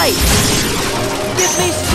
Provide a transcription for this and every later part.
fight! Give me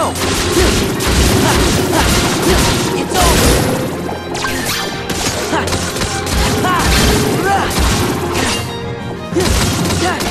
go! It's over!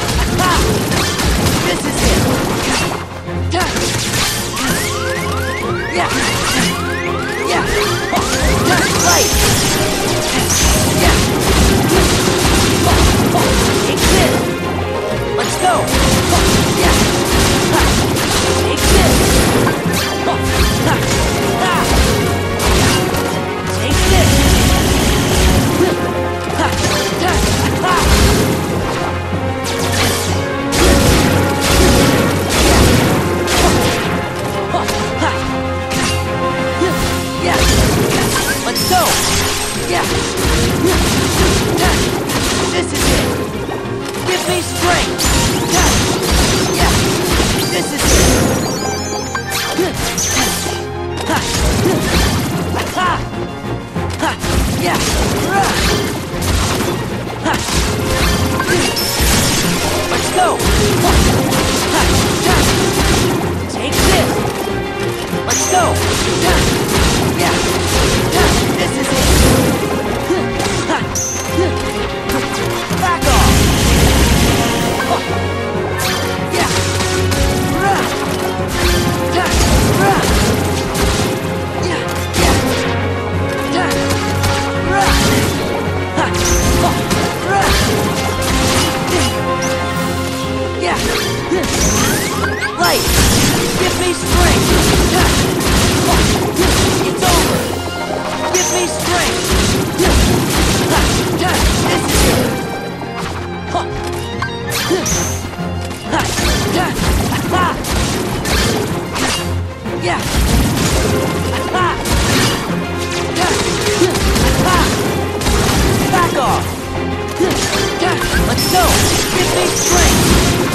strength.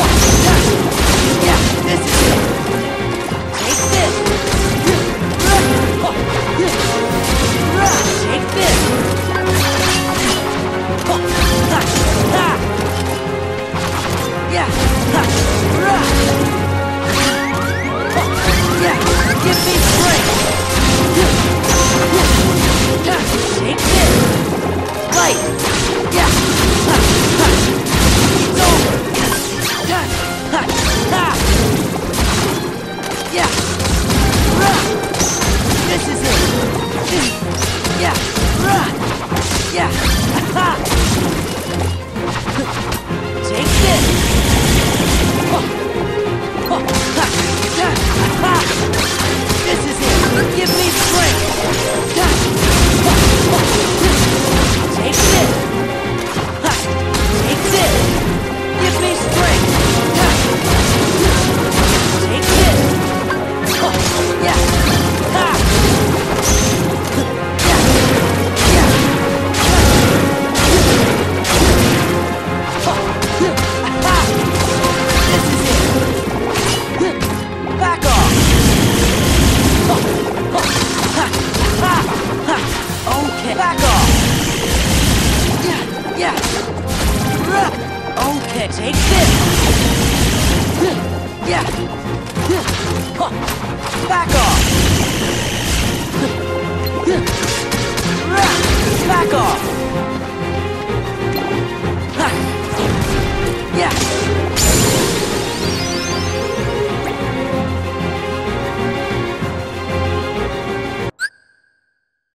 Yeah, this is it. Take this!